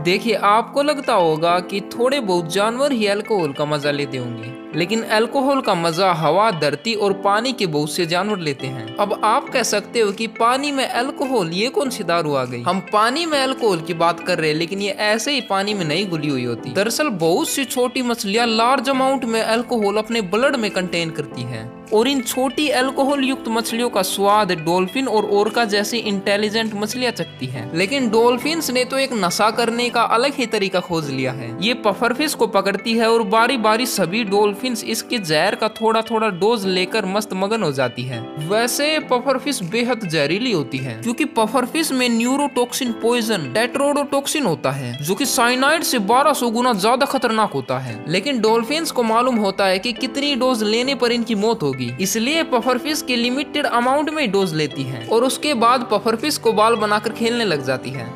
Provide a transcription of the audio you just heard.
देखिए, आपको लगता होगा कि थोड़े बहुत जानवर ही अल्कोहल का मज़ा लेते होंगे, लेकिन अल्कोहल का मज़ा हवा, धरती और पानी के बहुत से जानवर लेते हैं। अब आप कह सकते हो कि पानी में अल्कोहल ये कौन सी दारू आ गई? हम पानी में अल्कोहल की बात कर रहे हैं, लेकिन ये ऐसे ही पानी में नहीं घुली हुई होती। दरअसल बहुत सी छोटी मछलियाँ लार्ज अमाउंट में अल्कोहल अपने ब्लड में कंटेन करती हैं। और इन छोटी अल्कोहल युक्त मछलियों का स्वाद डॉल्फिन और ओरका जैसी इंटेलिजेंट मछलियाँ चखती हैं। लेकिन डॉल्फिन ने तो एक नशा करने का अलग ही तरीका खोज लिया है। ये पफरफिश को पकड़ती है और बारी बारी सभी डॉल्फिन इसके जहर का थोड़ा थोड़ा डोज लेकर मस्त मगन हो जाती है। वैसे पफरफिश बेहद जहरीली होती है, क्योंकि पफरफिश में न्यूरोटॉक्सिन पॉइजन टेट्रोडोटॉक्सिन होता है, जो कि साइनाइड से 1200 गुना ज़्यादा खतरनाक होता है। लेकिन डॉल्फिन को मालूम होता है कि कितनी डोज लेने पर इनकी मौत होगी। होगी। इसलिए पफरफिश के लिमिटेड अमाउंट में डोज लेती है और उसके बाद पफरफिश को बाल बनाकर खेलने लग जाती है।